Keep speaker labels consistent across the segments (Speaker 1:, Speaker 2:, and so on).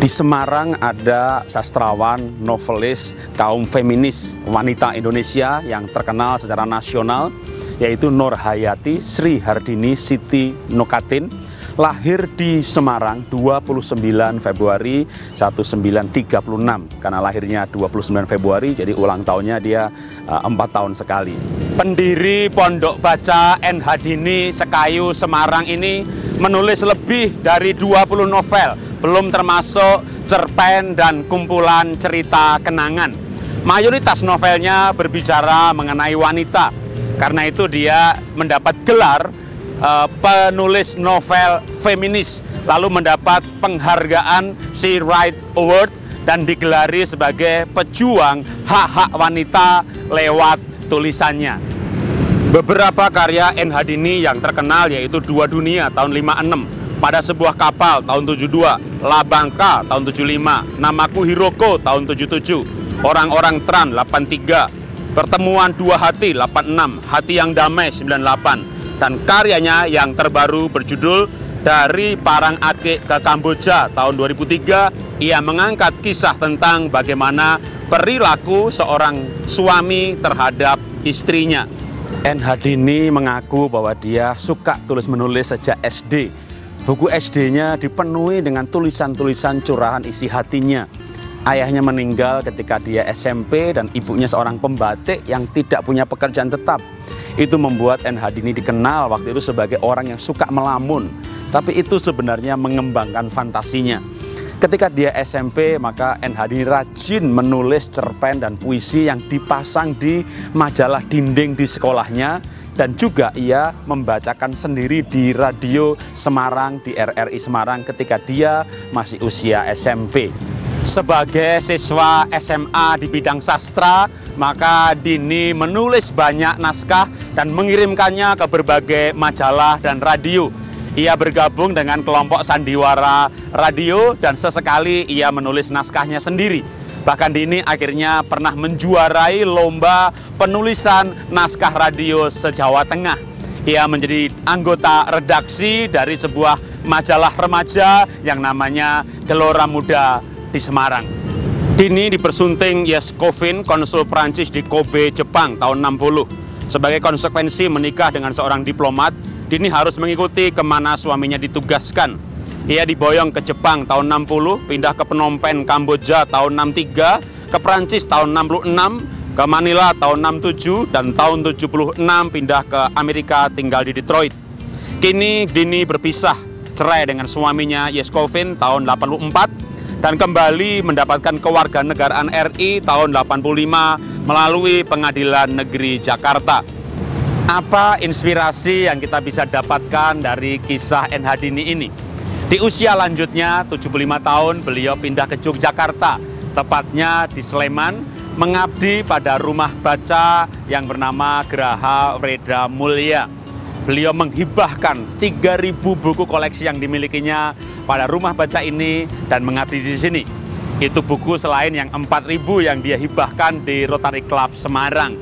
Speaker 1: Di Semarang ada sastrawan, novelis, kaum feminis wanita Indonesia yang terkenal secara nasional yaitu Nur Hayati Sri Hardini Siti Nokatin lahir di Semarang 29 Februari 1936 karena lahirnya 29 Februari jadi ulang tahunnya dia uh, 4 tahun sekali. Pendiri Pondok Baca N. Hadini Sekayu Semarang ini menulis lebih dari 20 novel belum termasuk cerpen dan kumpulan cerita kenangan. Mayoritas novelnya berbicara mengenai wanita. Karena itu dia mendapat gelar uh, penulis novel feminis, lalu mendapat penghargaan She Write Award dan digelari sebagai pejuang hak-hak wanita lewat tulisannya. Beberapa karya N. Hadini yang terkenal yaitu Dua Dunia tahun 56, pada sebuah kapal tahun 72, Labangka tahun 75, Namaku Hiroko tahun 77, Orang-orang Tran 83, Pertemuan Dua Hati 86, Hati yang Damai 98, dan karyanya yang terbaru berjudul Dari Parang Ake ke Kamboja tahun 2003, ia mengangkat kisah tentang bagaimana perilaku seorang suami terhadap istrinya. N. Hadini mengaku bahwa dia suka tulis-menulis sejak SD Buku SD-nya dipenuhi dengan tulisan-tulisan curahan isi hatinya. Ayahnya meninggal ketika dia SMP dan ibunya seorang pembatik yang tidak punya pekerjaan tetap. Itu membuat N. Hadini dikenal waktu itu sebagai orang yang suka melamun. Tapi itu sebenarnya mengembangkan fantasinya. Ketika dia SMP, maka N. Hadini rajin menulis cerpen dan puisi yang dipasang di majalah dinding di sekolahnya dan juga ia membacakan sendiri di radio Semarang di RRI Semarang ketika dia masih usia SMP. Sebagai siswa SMA di bidang sastra, maka Dini menulis banyak naskah dan mengirimkannya ke berbagai majalah dan radio. Ia bergabung dengan kelompok sandiwara radio dan sesekali ia menulis naskahnya sendiri. Bahkan Dini akhirnya pernah menjuarai lomba penulisan naskah radio se-Jawa Tengah. Ia menjadi anggota redaksi dari sebuah majalah remaja yang namanya Gelora Muda di Semarang. Dini dipersunting Yeskovin, konsul Prancis di Kobe, Jepang tahun 60. Sebagai konsekuensi menikah dengan seorang diplomat, Dini harus mengikuti ke mana suaminya ditugaskan ia diboyong ke Jepang tahun 60, pindah ke Phnom Penh, Kamboja tahun 63, ke Prancis tahun 66, ke Manila tahun 67, dan tahun 76 pindah ke Amerika tinggal di Detroit. Kini Dini berpisah, cerai dengan suaminya Yeskovin tahun 84, dan kembali mendapatkan kewarganegaraan RI tahun 85 melalui Pengadilan Negeri Jakarta. Apa inspirasi yang kita bisa dapatkan dari kisah NH Dini ini? Di usia lanjutnya, 75 tahun, beliau pindah ke Yogyakarta, tepatnya di Sleman, mengabdi pada rumah baca yang bernama Graha Reda Mulia. Beliau menghibahkan 3.000 buku koleksi yang dimilikinya pada rumah baca ini dan mengabdi di sini. Itu buku selain yang 4.000 yang dia hibahkan di Rotary Club Semarang.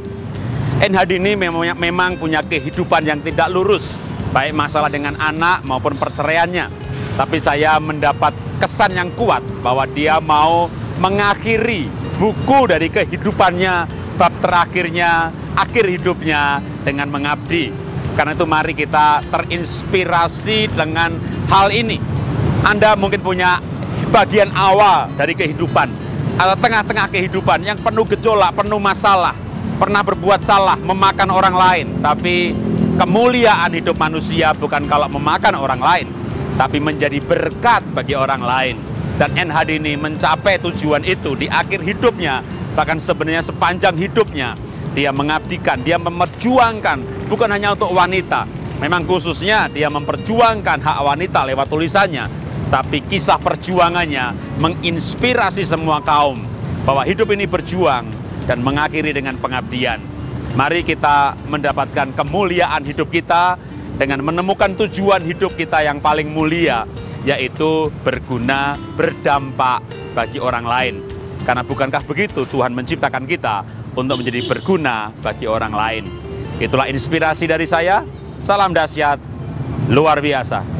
Speaker 1: NHD ini memang punya kehidupan yang tidak lurus, baik masalah dengan anak maupun perceraiannya tapi saya mendapat kesan yang kuat bahwa dia mau mengakhiri buku dari kehidupannya, bab terakhirnya, akhir hidupnya dengan mengabdi. Karena itu mari kita terinspirasi dengan hal ini. Anda mungkin punya bagian awal dari kehidupan atau tengah-tengah kehidupan yang penuh gejolak, penuh masalah, pernah berbuat salah, memakan orang lain. Tapi kemuliaan hidup manusia bukan kalau memakan orang lain, tapi menjadi berkat bagi orang lain. Dan NHD ini mencapai tujuan itu di akhir hidupnya, bahkan sebenarnya sepanjang hidupnya, dia mengabdikan, dia memperjuangkan, bukan hanya untuk wanita, memang khususnya dia memperjuangkan hak wanita lewat tulisannya, tapi kisah perjuangannya menginspirasi semua kaum bahwa hidup ini berjuang dan mengakhiri dengan pengabdian. Mari kita mendapatkan kemuliaan hidup kita dengan menemukan tujuan hidup kita yang paling mulia, yaitu berguna, berdampak bagi orang lain. Karena bukankah begitu Tuhan menciptakan kita untuk menjadi berguna bagi orang lain. Itulah inspirasi dari saya. Salam dahsyat, luar biasa.